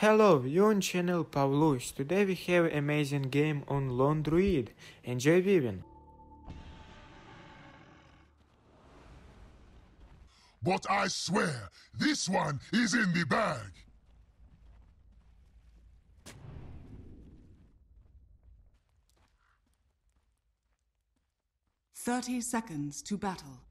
Hello, you on channel Pavlus. Today we have amazing game on Lone Druid. Enjoy viewing. But I swear, this one is in the bag. Thirty seconds to battle.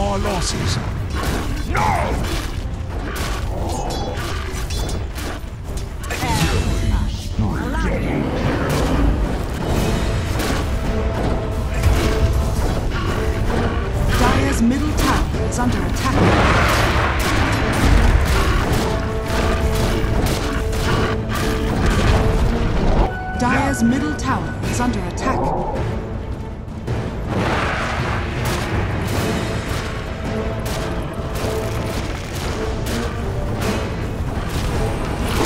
My losses. No! Dire's middle tower is under attack. Dire's middle tower is under attack.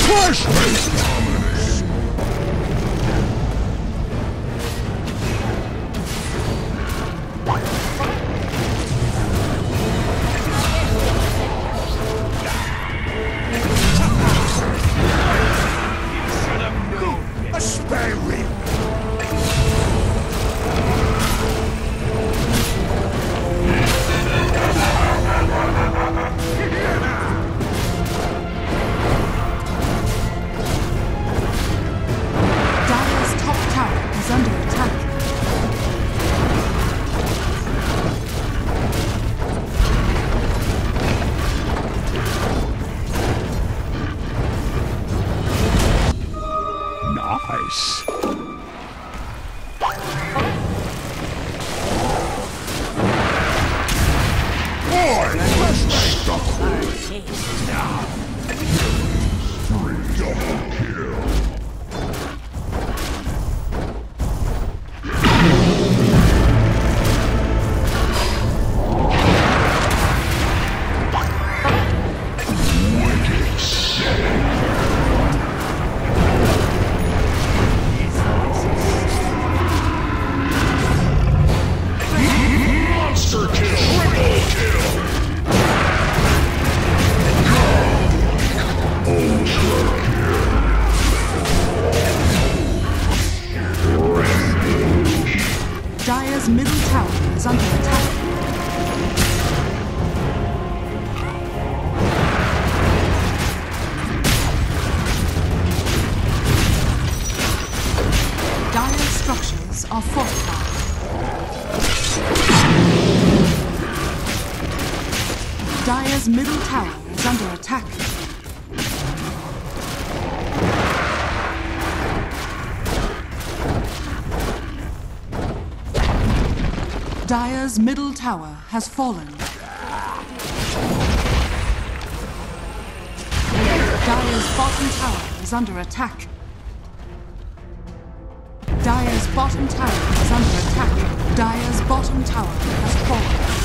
Push Dire's middle tower has fallen. Dire's bottom tower is under attack. Dire's bottom tower is under attack. Dire's bottom tower has fallen.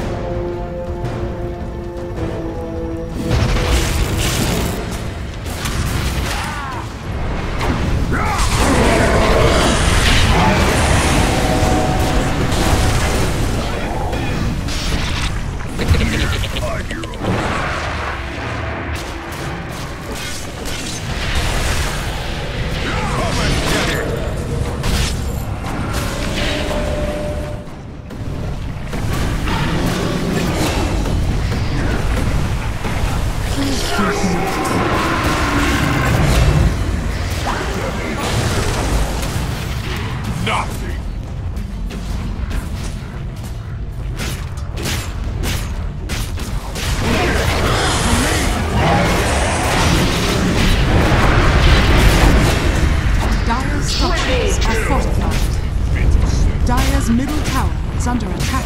Nothing. Dire's structures are fortified. Dire's middle tower is under attack.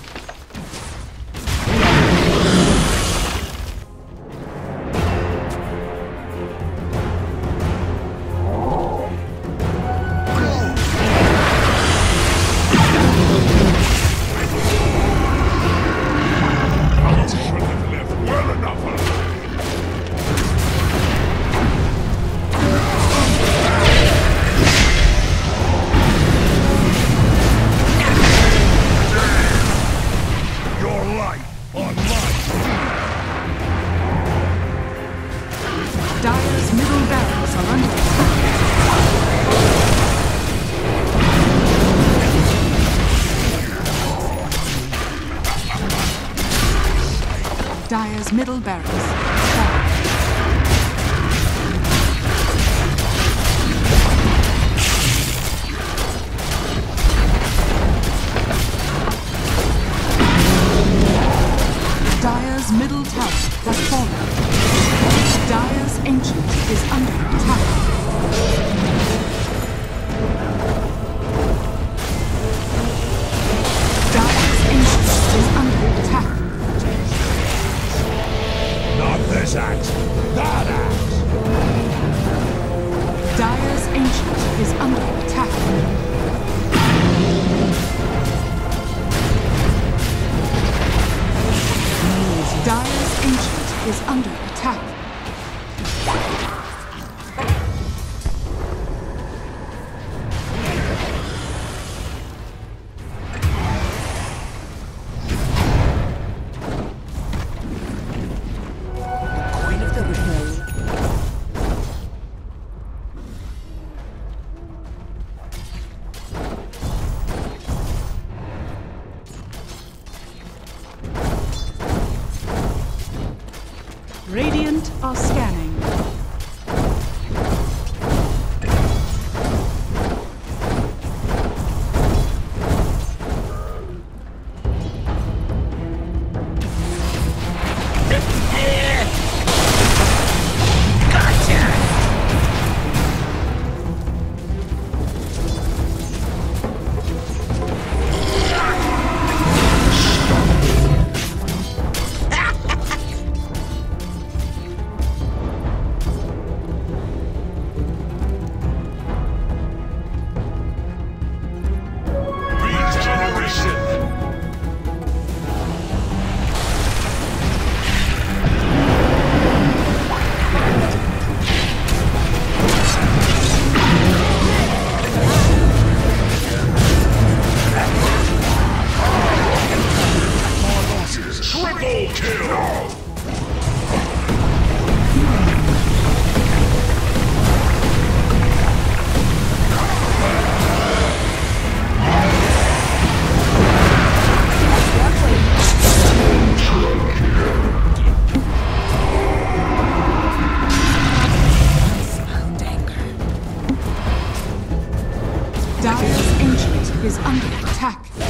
Dire's middle barracks. is under attack. Attack.